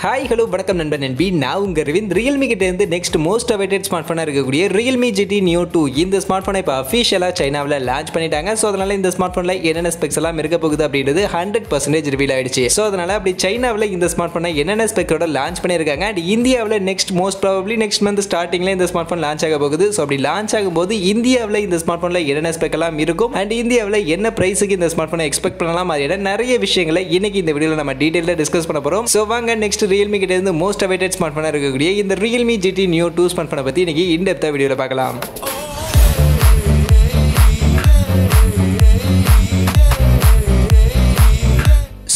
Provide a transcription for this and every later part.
Hi hello வணக்கம் நண்பன் நண்பி. நான் உங்கள் ரவிந்த் ரியல்மி கிட்டேருந்து நெக்ஸ்ட் மோஸ்ட் அவைட்டட் ஸ்மார்ட் ஃபோனாக இருக்கக்கூடிய ரியல்மி ஜிடி நியோ டூ இந்த ஸ்மார்ட் ஃபோனை இப்போ அஃபிஷியலாக சைனாவில் லான்ச் பண்ணிட்டாங்க. ஸோ அதனால் இந்த ஸ்மார்ட் ஃபோனில் என்னென்ன ஸ்பெக்ஸ் எல்லாம் இருக்க போகுது அப்படின்றது ஹண்ட்ரட் பர்சன்டேஜ் ரிவீல் ஆயிடுச்சு. ஸோ அதனால் அப்படி சைனாவில் இந்த ஸ்மார்ட் ஃபோனை என்னென்ன ஸ்பெக்கோட லான்ச் பண்ணியிருக்காங்க. அண்ட் இந்தியாவில் next most probably next month ஸ்டார்டிங்கில் இந்த ஸ்மார்ட் ஃபோன் லான்ச் ஆக போகுது. ஸோ அப்படி லான்ச் ஆகும்போது இந்தியாவில் இந்த ஸ்மார்ட் ஃபோனில் என்னென்ன ஸ்பெக் எல்லாம் இருக்கும்? அண்ட் இந்தியாவில் என்ன ப்ரைஸுக்கு இந்த ஸ்மார்ட் ஃபோனை எக்ஸ்பெக்ட் பண்ணலாம் மாதிரியான நிறைய விஷயங்களை இன்னைக்கு இந்த வீடியோவில் நம்ம டீட்டெயிலாக டிஸ்கஸ் பண்ண போகிறோம் ஸோ வாங்க நெக்ஸ்ட் ரியல்மி கிட்டேருந்து மோஸ்ட் அவைட்டட் ஸ்மார்ட் ஃபோனாக இருக்கக்கூடிய இந்த Realme GT Neo two smart ஃபோனை பற்றி இன்னைக்கு இன்டெப்த்தாக வீடியோவில் பார்க்கலாம்.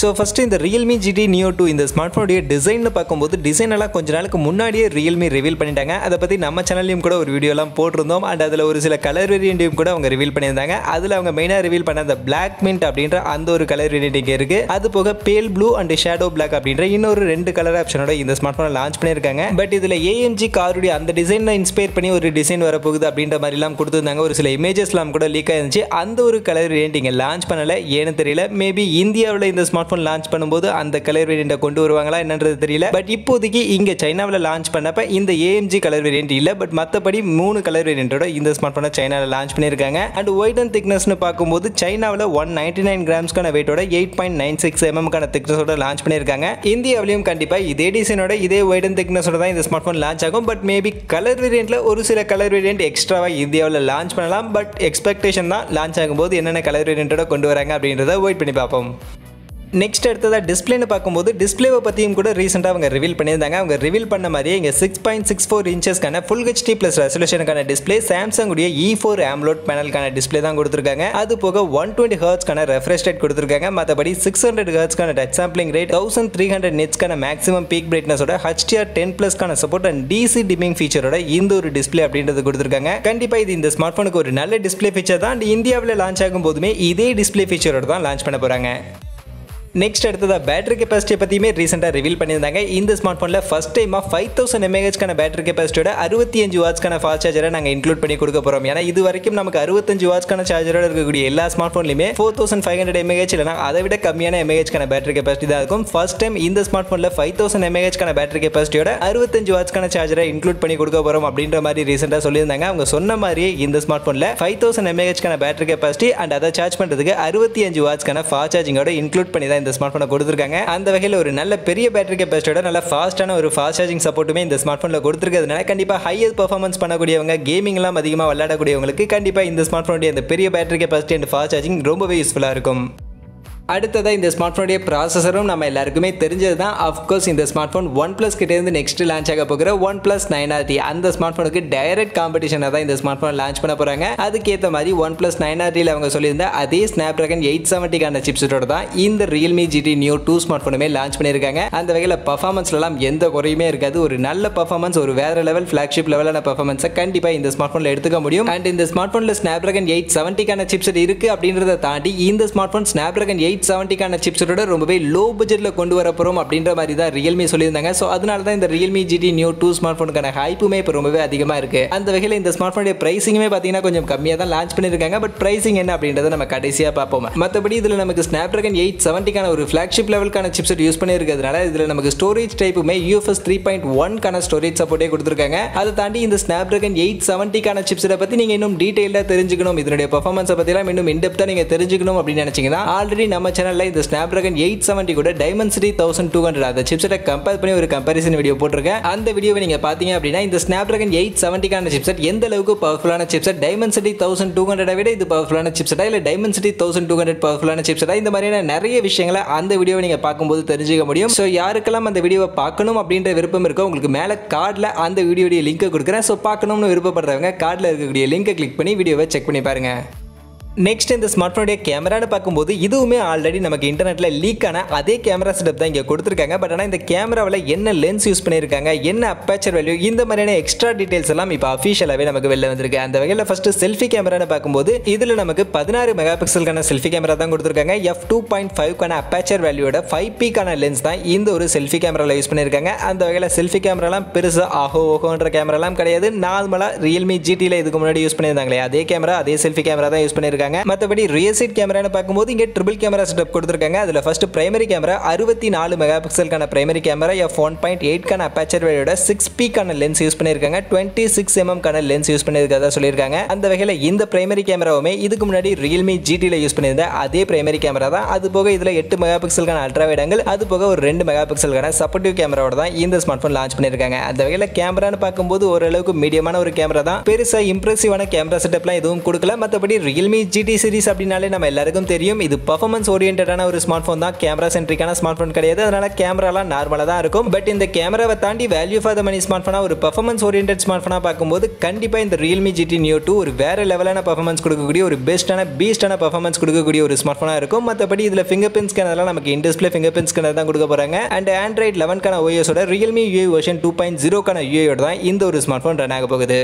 ஸோ ஃபஸ்ட்டு இந்த ரியல்மி ஜிடி நியோ டூ இந்த ஸ்மார்ட் ஃபோனுடைய டிசைன்னு பார்க்கும்போது டிசைன் எல்லாம் கொஞ்ச நாளுக்கு முன்னாடியே ரியல்மி ரிவீல் பண்ணிட்டாங்க. அதை பற்றி நம்ம சேனல்லையும் கூட ஒரு வீடியோலாம் போட்டிருந்தோம். அண்ட் அதில் ஒரு சில கலர் வேரியண்ட்டையும் கூட அவங்க ரிவீல் பண்ணியிருந்தாங்க. அதில் அவங்க மெயினாக ரிவீல் பண்ண அந்த பிளாக் மின்ட் அப்படின்ற அந்த ஒரு கலர் வேரியண்ட் இங்கே இருக்குது அது போக pale blue and shadow black அப்படின்ற இன்னொரு ரெண்டு கலர் ஆப்ஷனோட இந்த ஸ்மார்ட் ஃபோனை லான்ச் பண்ணியிருக்காங்க. பட் இதில் ஏஎம்ஜி காருடைய அந்த டிசைனை இன்ஸ்பயர் பண்ணி ஒரு டிசைன் வரப்போகுது அப்படின்ற மாதிரிலாம் கொடுத்துருந்தாங்க. ஒரு சில இமேஜஸ்லாம் கூட லீக் ஆயிருந்துச்சு. அந்த ஒரு கலர் வேரியண்ட் இங்கே லான்ச் பண்ணலை. ஏன்னு தெரியல. மேபி இந்தியாவில் இந்த ஸ்மார்ட் ஃபோன் லான்ச் பண்ணும்போது அந்த கலர் வேரியண்ட்டை கொண்டு வருவாங்களா என்னன்றது தெரியல. பட் இப்போதைக்கு இங்கே சைனாவில் லான்ச் பண்ணப்ப இந்த ஏஎம்ஜி கலர் வேரியண்ட் இல்லை. பட் மற்றபடி மூணு கலர் வேரியண்ட்டோட இந்த ஸ்மார்ட் ஃபோனை சைனாவில் லான்ச் பண்ணியிருக்காங்க அண்ட் ஒயிட் அண்ட் திக்னஸ்னு பார்க்கும்போது சைனாவில் ஒன் நைன்டி நைன் கிராம்ஸ்க்கான வெயிட்டோட எயிட் பாயிண்ட் நைன் சிக்ஸ் எம்எம்க்கான திக்னஸோட லான்ச் பண்ணியிருக்காங்க. இந்தியாவிலையும் கண்டிப்பாக இதே டிசைனோட இதே ஒயிட் அண்ட் திக்னஸோட தான் இந்த ஸ்மார்ட் ஃபோன் லான்ச் ஆகும். பட் மேபி கலர் வேரியண்ட்டில் ஒரு சில கலர் வேரியண்ட் எக்ஸ்ட்ராவாக இந்தியாவில் லான்ச் பண்ணலாம். பட் எக்ஸ்பெக்டேஷன் தான் லான்ச் ஆகும்போது என்னென்ன கலர் வேரியண்ட்டோட கொண்டு வராங்க அப்படின்றத வெயிட் பண்ணி பார்ப்போம். நெக்ஸ்ட் அடுத்ததாக டிஸ்பிளேன்னு பார்க்கும்போது டிஸ்பிளேவை பற்றியும் கூட ரீசெண்டாக அவங்க ரிவீல் பண்ணியிருந்தாங்க. அவங்க ரிவீல் பண்ண மாதிரியே இங்கே சிக்ஸ் பாயிண்ட் சிக்ஸ் ஃபோர் இன்ச்சஸ்க்கான ஃபுல் ஹெச்டி ப்ளஸ் ரெசல்யூஷனுக்கான டிஸ்பிளே சாம்சங் உடைய இ ஃபோர் ஆம்லோட் பேனலுக்கான டிஸ்பிளே தான் கொடுத்துருக்காங்க. அது போக ஒன் டுவெண்ட்டி ஹர்ட்ஸ்க்கான ரெஃப்ரெஷ் ரேட் கொடுத்துருக்காங்க. மற்றபடி six hundred ஹர்ட்ஸ்க்கான touch sampling rate thousand three hundred நெட்ஸ்க்கான maximum peak பிரைட்னஸோட ஹச்டிஆர் டென் ப்ளஸ்க்கான சப்போர்ட் அண்ட் டிசி டிமிங் ஃபீச்சரோட இந்த ஒரு டிஸ்பிளே அப்படின்றது கொடுத்துருக்காங்க. கண்டிப்பாக இது இந்த ஸ்மார்ட் ஃபோனுக்கு ஒரு நல்ல டிஸ்பிளே ஃபீச்சர் தான். இந்தியாவில் லான்ச் ஆகும் போதுமே இதே டிஸ்பிளே ஃபீச்சரோட தான் லான்ச் பண்ண போகிறாங்க நெக்ஸ்ட் அடுத்ததாக பேட்டரி கெப்பாசிட்டியை பற்றியுமே ரீசெண்டாக ரிவீல் பண்ணியிருந்தாங்க. இந்த ஸ்மார்ட் ஃபோனில் ஃபஸ்ட் டைமாக ஃபைவ் தௌசண்ட் எம்ஏஹெச்க்கான பேட்டரி கெப்பாசிட்டியோட அறுபத்தி அஞ்சு வாட்ஸ்க்கான ஃபாஸ்ட் சார்ஜரை நாங்கள் இன்க்ளூட் பண்ணி கொடுக்க போகிறோம் ஏன்னா இது வரைக்கும் நமக்கு அறுபத்தஞ்சு வாட்ஸ்க்கான சார்ஜரோட இருக்கக்கூடிய எல்லா smart ஃபோன்லையுமே four thousand five hundred mAh இல்லைனா அதை விட கம்மியான எம்ஏஹெச்க்கான பேட்டரி கெப்பாசிட்டி தான் இருக்கும். ஃபர்ஸ்ட் டைம் இந்த ஸ்மார்ட் ஃபோனில் ஃபைவ் தௌசண்ட் எம்ஏஹெச்க்கான பேட்டரி கெப்பாசிட்டியோட அறுபத்தஞ்சு வாட்ஸ்க்கான சார்ஜரை இன்க்ளூட் பண்ணி கொடுக்க போகிறோம் அப்படின்ற மாதிரி ரீசெண்டாக சொல்லியிருந்தாங்க. அவங்க சொன்ன மாதிரியே இந்த ஸ்மார்ட் ஃபோனில் ஃபைவ் தௌசண்ட் எம்ஏஹெச்க்கான பேட்டரி கெப்பாசிட்டி அண்ட் அதை சார்ஜ் பண்ணுறதுக்கு அறுபத்தி அஞ்சு வாட்ஸ்க்கான ஃபாஸ்ட் சார்ஜிங்கோட இன்க்ளூட் பண்ணி தான் இந்த ஸ்மார்ட் ஃபோனை கொடுத்துருக்காங்க. அந்த வகையில் ஒரு நல்ல பெரிய பேட்டரி கெப்பாசிட்டியோட நல்ல ஃபாஸ்ட்டான ஒரு ஃபாஸ்ட் சார்ஜிங் சப்போர்ட்டுமே இந்த ஸ்மார்ட் ஃபோனில் கொடுத்துருக்கிறதுனால கண்டிப்பாக ஹையர் பர்ஃபார்மன்ஸ் பண்ணக்கூடியவங்க கேமிங்லாம் அதிகமாக விளையாடக்கூடியவங்களுக்கு கண்டிப்பாக இந்த ஸ்மார்ட் ஃபோனுடைய அந்த பெரிய battery capacity and fast charging ரொம்பவே யூஸ்ஃபுல்லாக இருக்கும். அடுத்ததாக இந்த ஸ்மார்ட் ஃபோனுடைய ப்ராசஸரும் நம்ம எல்லாருக்குமே தெரிஞ்சது தான் அஃப்கோர்ஸ் இந்த ஸ்மார்ட் ஃபோன் ஒன் ப்ளஸ் கிட்டேருந்து நெக்ஸ்ட் லான்ச் ஆக போகிற ஒன் ப்ளஸ் நைன் ஆர்டி அந்த ஸ்மார்ட் ஃபோனுக்கு டைரக்ட் காம்படிஷனாக தான் இந்த ஸ்மார்ட் ஃபோன் லான்ச் பண்ண போகிறாங்க அதுக்கேற்ற மாதிரி ஒன் ப்ளஸ் நைன் ஆர்டியில் அவங்க சொல்லியிருந்த அதே ஸ்னாப் ட்ராகன் எயிட் செவன்ட்டிக்கான சிப்ஸோட தான் இந்த Realme GT Neo two smart ஃபோனுமே launch பண்ணியிருக்காங்க. அந்த வகையில் பர்ஃபார்மன்ஸ்லாம் எந்த குறையுமே இருக்காது. ஒரு நல்ல பர்ஃபார்மன்ஸ் ஒரு வேற லெவல் ஃபிளாக்ஷிப் லெவலான பர்ஃபார்மன்ஸை கண்டிப்பாக இந்த ஸ்மார்ட் ஃபோனில் எடுத்துக்க முடியும். அண்ட் இந்த ஸ்மார்ட் ஃபோனில் ஸ்னாப் ட்ராகன் எயிட் செவன்ட்டிக்கான சிப்ஸ் இருக்குது அப்படின்றத தாண்டி இந்த smart phone Snapdragon eight செவன்ட்டிக்கான சிப்ஸோட ரொம்பவே லோ பட்ஜெட்டில் கொண்டு வர போகிறோம் அப்படின்ற மாதிரி தான் ரியல்மி சொல்லியிருந்தாங்க. ஸோ அதனால தான் இந்த Realme GT Neo two smart ஃபோனுக்கான ஹைப்புமே இப்போ ரொம்பவே அதிகமாக இருக்குது அந்த வகையில் இந்த ஸ்மார்ட் ஃபோனுடைய ப்ரைஸிங்குமே பார்த்தீங்கன்னா கொஞ்சம் கம்மியாக தான் லான்ச் பண்ணியிருக்காங்க. பட் ப்ரைசிங் என்ன அப்படின்றத நம்ம கடைசியாக பார்ப்போம். மற்றபடி இதில் நமக்கு ஸ்னாப் ட்ராகன் எயிட் செவன்ட்டிக்கான ஒரு ஃப்ளாக்ஷிப் லெவலுக்கான சிப்செட் யூஸ் பண்ணியிருக்கிறதுனால இதில் நமக்கு ஸ்டோரேஜ் டைப்புமே யூஎஃப்எஸ் த்ரீ பாயிண்ட் ஒன்க்கான ஸ்டோரேஜ் சப்போர்ட்டே கொடுத்துருக்காங்க. அதை தாண்டி இந்த ஸ்னாப் ட்ராகன் எயிட் செவன்ட்டிக்கான சிப்ஸை பற்றி நீங்கள் இன்னும் டீட்டெயிலாக தெரிஞ்சுக்கணும். இதனுடைய பர்ஃபார்மன்ஸை பற்றிலாம் இன்னும் இன்டெப்த்தாக நீங்கள் தெரிஞ்சுக்கணும் அப்படின்னு நினச்சிங்கன்னா ஆல்ரெடி நம்ம சேனலில் இந்த ஸ்னாப் ட்ராகன் எயிட் செவன்ட்டி கூட டைமண்ட்சிட்டி தௌசண்ட் டூ ஹண்ட்ரட் அந்த சிப்செட்டை கம்பேர் பண்ணி ஒரு கம்பேரிசன் வீடியோ போட்டிருக்கேன். அந்த வீடியோவை நீங்கள் பார்த்தீங்க அப்படின்னா இந்த ஸ்னாப் ட்ராகன் எயிட் செவன்ட்டிக்கான சிப்செட் எந்த அளவுக்கு பவர்ஃபுல்லான chipset Dimensity thousand two hundred விட இது பவர்ஃபுல்லான சிப்செட்டா இல்லை டைமண்ட்சிட்டி தௌசண்ட் டூ ஹண்ட்ரட் பவர்ஃபுல்லான சிப்செட்டா இந்த மாதிரியான நிறைய விஷயங்களை அந்த வீடியோவை நீங்கள் பார்க்கும்போது தெரிஞ்சுக்க முடியும். ஸோ யாருக்கெல்லாம் அந்த வீடியோவை பார்க்கணும் அப்படின்ற விருப்பம் இருக்கோ உங்களுக்கு மேலே கார்டில் அந்த வீடியோடைய லிங்கை கொடுக்குறேன். ஸோ பார்க்கணும்னு விருப்பப்படுறவங்க கார்டில் இருக்கக்கூடிய லிங்கை கிளிக் பண்ணி வீடியோவை செக் பண்ணி பாருங்க. நெக்ஸ்ட் இந்த ஸ்மார்ட் ஃபோனுடைய கேமரான்னு பார்க்கும்போது இதுவுமே ஆல்ரெடி நமக்கு இன்டர்நெட்டில் லீக் ஆன அதே கேமரா செட்டப் தான் இங்கே கொடுத்துருக்காங்க. பட் ஆனால் இந்த கேமராவில் என்ன லென்ஸ் யூஸ் பண்ணியிருக்காங்க என்ன அப்பேச்சர் வேல்யூ இந்த மாதிரியான எக்ஸ்ட்ரா டீடைல்ஸ் எல்லாம் இப்போ அஃபிஷியலாகவே நமக்கு வெளில வந்திருக்கு. அந்த வகையில் ஃபஸ்ட்டு செல்ஃபி கேமரான்னு பார்க்கும்போது இதில் நமக்கு பதினாறு மெகா பிக்சலுக்கான செல்ஃபி கேமரா தான் கொடுத்துருக்காங்க. எஃப் டூ பாயிண்ட் ஃபைவ்க்கான அப்பேச்சர் வேல்யூட ஃபைவ் பிக்கான லென்ஸ் தான் இந்த ஒரு செல்ஃபி கேமராவில் யூஸ் பண்ணியிருக்காங்க. அந்த வகையில் செல்ஃபி கேமராலாம் பெருசாக ஆஹோ ஓஹோன்ற கேமராலாம் கிடையாது. நார்மலாக ரியல்மி ஜிடியில் இதுக்கு முன்னாடி யூஸ் பண்ணியிருந்தாங்களே அதே கேமரா அதே செல்ஃபி கேமரா தான் யூஸ் பண்ணியிருக்காங்க. கொடுத்துருக்காங்க. மற்றபடி ரியல் சைட் கேமரான்னு பார்க்கும்போது இங்கே ட்ரிபிள் கேமரா செட்டப் கொடுத்துருக்காங்க. அதில் ஃபர்ஸ்ட் பிரைமரி கேமரா அறுபத்தி நாலு mega பிக்சலுக்கான primary camera F one point எயிட்கான aperture வேலையோட சிக்ஸ் பிக்கான லென்ஸ் யூஸ் பண்ணியிருக்காங்க. டுவெண்ட்டி சிக்ஸ் எம்எம்கான லென்ஸ் யூஸ் பண்ணியிருக்கதா சொல்லியிருக்காங்க. அந்த வகையில் இந்த பிரைமரி கேமராவுமே இதுக்கு முன்னாடி ரியல்மி ஜிடியில் யூஸ் பண்ணியிருந்த அதே பிரைமரி கேமரா தான். அது போக இதில் எட்டு மெகா பிக்சலுக்கான அல்ட்ரா வைடங்கள் அது போக ஒரு ரெண்டு மெகா பிக்சலுக்கான சப்போர்ட்டிவ் கேமராவோட தான் இந்த ஸ்மார்ட் ஃபோன் லான்ச் பண்ணியிருக்காங்க. அந்த வகையில் கேமரான்னு பார்க்கும்போது ஓரளவுக்கு மீடியமான ஒரு கேமரா தான். பெருசாக இம்ப்ரெசிவான கேமரா செட்டப்லாம் எதுவும் கொடுக்கல. மற்றபடி ரியல்மி ஜிடி சீரிஸ் அப்படின்னாலே நம்ம எல்லாருக்கும் தெரியும். இது பர்ஃபார்மன்ஸ் ஓரியன்டான ஒரு ஸ்மார்ட் ஃபோன் தான். கேமரா சென்ட்ரிக்கான ஸ்மார்ட் ஃபோன் கிடையாது. அதனால கேமராலாம் நார்மலாக தான் இருக்கும். பட் இந்த கேமராவை தாண்டி value for the money smart ஃபோனாக ஒரு பர்ஃபார்மன்ஸ் ஓரியன்ட் ஸ்மார்ட் ஃபோனாக பார்க்கும்போது கண்டிப்பாக இந்த ரியல்மி ஜிடி நியூ டூ ஒரு வேற லெவலான பர்ஃபார்மன்ஸ் கொடுக்கக்கூடிய ஒரு பெஸ்ட்டான பீஸ்டான பர்ஃபார்மன்ஸ் கொடுக்கக்கூடிய ஒரு ஸ்மார்ட் ஃபோனாக இருக்கும். மற்றபடி இதில் ஃபிங்கர் பிரிண்ட் ஸ்கேனர்லாம் நமக்கு இன்டிஸ்பிளே ஃபிங்கர் பிரிண்ட் ஸ்கேனர் தான் கொடுக்க போகிறாங்க அண்ட் ஆண்ட்ராய்ட் லெவன்கான ஓஎஸோட Realme UI version two point ஜீரோக்கான யூஏயோட தான் இந்த ஒரு ஸ்மார்ட் ஃபோன் ரன் ஆக போகுது.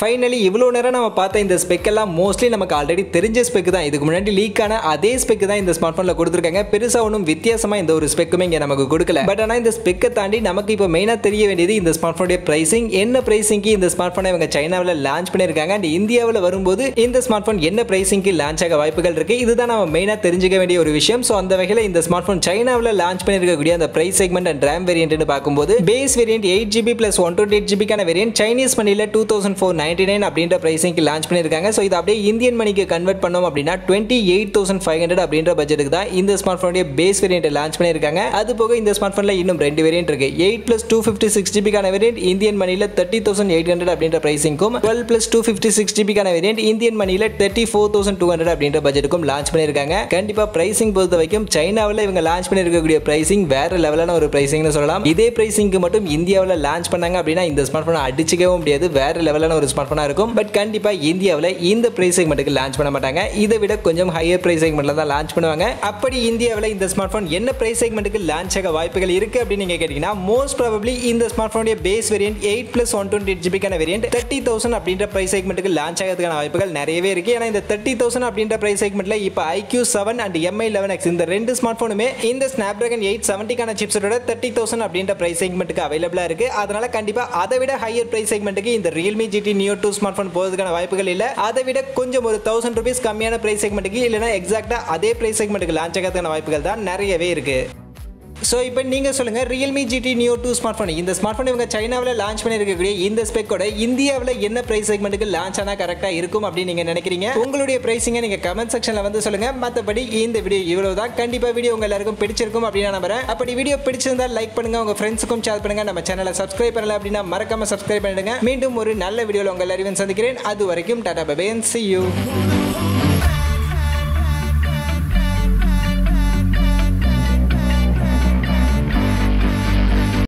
ஃபைனலி இவ்வளோ நேரம் நம்ம பார்த்த இந்த ஸ்பெக்கெல்லாம் மோஸ்ட்லி நமக்கு ஆல்ரெடி தெரிஞ்ச ஸ்பெக் தான். இதுக்கு முன்னாடி லீக் ஆன அதே ஸ்பெக் தான் இந்த ஸ்மார்ட் ஃபோனில் கொடுத்துருக்காங்க. பெருசாக ஒன்றும் வித்தியாசமாக இந்த ஒரு ஸ்பெக்குமே இங்கே நமக்கு கொடுக்கல. பட் ஆனால் இந்த ஸ்பெக்கை தாண்டி நமக்கு இப்போ மெயினாக தெரிய வேண்டியது இந்த ஸ்மார்ட் ஃபோனுடைய ப்ரைசிங் என்ன ப்ரைசிங்க்கு இந்த ஸ்மார்ட் ஃபோனை இவங்க சைனாவில் லான்ச் பண்ணியிருக்காங்க? அண்ட் இந்தியாவில் வரும்போது இந்த ஸ்மார்ட் ஃபோன் என்ன ப்ரைசிங்க்கு லான்ச் ஆக வாய்ப்புகள் இருக்குது இதுதான் நம்ம மெயினாக தெரிஞ்சுக்க வேண்டிய ஒரு விஷயம். ஸோ அந்த வகையில் இந்த ஸ்மார்ட் ஃபோன் சைனாவில் லான்ச் பண்ணியிருக்கக்கூடிய அந்த ப்ரைஸ் செக்மெண்ட் அண்ட் ரேம் வேரியன்ட்னு பார்க்கும்போது base variant eight GB plus one twenty eight ஜிபிக்கான variant Chinese மணியில் two thousand four ninety nine அப்படின்ற ப்ரைஸிங்க்கு லான்ச் பண்ணியிருக்காங்க. ஸோ இது அப்படியே இந்தியன் மணிக்கு கன்வெர்ட் பண்ணோம் அப்படின்னா twenty eight thousand five hundred அப்படின்ற பட்ஜெட்டுக்கு தான் இந்த ஸ்மார்ட் ஃபோனுடைய பேஸ் வேரியண்ட் லான்ச் பண்ணியிருக்காங்க. அது போக இந்த ஸ்மார்ட் ஃபோனில் இன்னும் ரெண்டு வேரியன்ட் இருக்கு. Eight plus two fifty six ஜிபிக்கான variant Indian மணியில் தேர்ட்டி தௌசண்ட் எயிட் ஹண்ட்ரட் அப்படின்ற ப்ரைஸிங்கும் twelve plus two fifty six ஜிபிக்கான variant Indian மணியில் thirty four thousand two hundred அப்படின்ற பட்ஜெட்டுக்கும் லான்ச் பண்ணியிருக்காங்க. கண்டிப்பாக ப்ரைசிங் பொறுத்த வரைக்கும் சைனாவில் இவங்க லான்ச் பண்ணியிருக்கக்கூடிய ப்ரைசிங் வேற லெவலான ஒரு ப்ரைசிங்னு சொல்லலாம். இதே ப்ரைசிங்க்கு மட்டும் இந்தியாவில் லான்ச் பண்ணாங்க அப்படின்னா இந்த ஸ்மார்ட் ஃபோனை அடிச்சிக்கவும் முடியாது. வேற லெவலான ஒரு ஸ்மார்ட் ஃபோனாக இருக்கும். பட் கண்டிப்பாக இந்தியாவில் இந்த ப்ரைஸ் செக்மெண்ட்டுக்கு லான்ச் பண்ண மாட்டாங்க. இதை விட கொஞ்சம் ஹையர் ப்ரைஸ் செக்மெண்ட்டில் தான் லான்ச் பண்ணுவாங்க. அப்படி இந்தியாவில் இந்த ஸ்மார்ட் ஃபோன் என்ன ப்ரைஸ் செக்மெண்ட்டுக்கு லான்ச் ஆக வாய்ப்புகள் இருக்கு அப்படின்னு நீங்கள் கேட்டிங்கன்னா மோஸ்ட் ப்ராபப்ளி இந்த smart ஃபோனுடைய base variant eight plus one twenty eight ஜிபிக்கான variant thirty thousand அப்படின்ற ப்ரைஸ் செக்மெண்ட்டுக்கு லான்ச் ஆகிறதுக்கான வாய்ப்புகள் நிறையவே இருக்கு. ஏன்னா இந்த தேர்ட்டி தௌசண்ட் அப்படின்ற ப்ரைஸ் செக்மெண்ட்டில் இப்போ iQOO seven and Mi eleven X இந்த ரெண்டு ஸ்மார்ட் ஃபோனுமே இந்த ஸ்னாப் ட்ராகன் எயிட் செவன்ட்டிக்கான சிப்ஸோட தேர்ட்டி தௌசண்ட் அப்படின்ற ப்ரைஸ் செக்மெண்ட்டுக்கு அவைலபிளாக இருக்கு. அதனால கண்டிப்பாக அதை விட ஹையர் ப்ரைஸ் செக்மெண்ட்டுக்கு இந்த Realme GT Neo two smart phone போகிறதுக்கான வாய்ப்புகள் இல்லை. அதை விட கொஞ்சம் ஒரு தௌசண்ட் ருபீஸ் கம்மியான ப்ரைஸ் செக்மெண்ட்டுக்கு இல்லைனா எக்ஸாக்டாக அதே ப்ரைஸ் செக்மெண்ட்டுக்கு லான்ச் ஆகிறதுக்கான வாய்ப்புகள் தான் நிறையவே இருக்கு. ஸோ இப்போ நீங்கள் சொல்லுங்கள் Realme GT Neo two smart phone இந்த ஸ்மார்ட் ஃபோன் இவங்க சைனாவில் லான்ச் பண்ணியிருக்கக்கூடிய இந்த ஸ்பெக்கோட இந்தியாவில் என்ன ப்ரைஸ் செக்மெண்ட்டுக்கு லான்ச் ஆனால் கரெக்டாக இருக்கும் அப்படின்னு நீங்கள் நினைக்கிறீங்க? உங்களுடைய ப்ரைஸிங்கை நீங்கள் கமெண்ட் செக்ஷனில் வந்து சொல்லுங்கள் மற்றபடி இந்த வீடியோ இவ்வளோ தான் கண்டிப்பாக வீடியோ உங்கள் எல்லாருக்கும் பிடிச்சிருக்கும் அப்படின்னு நான் நம்புறேன். அப்படி வீடியோ பிடிச்சிருந்தால் லைக் பண்ணுங்கள் உங்கள் ஃப்ரெண்ட்ஸுக்கும் ஷேர் பண்ணுங்கள் நம்ம சேனலை சப்ஸ்கிரைப் பண்ணல அப்படின்னா மறக்காமல் சப்ஸ்கிரைப் பண்ணிடுங்க. மீண்டும் ஒரு நல்ல வீடியோவில் உங்கள் எல்லாரையும் சந்திக்கிறேன். அது வரைக்கும் டாடா பபேன் சி யூ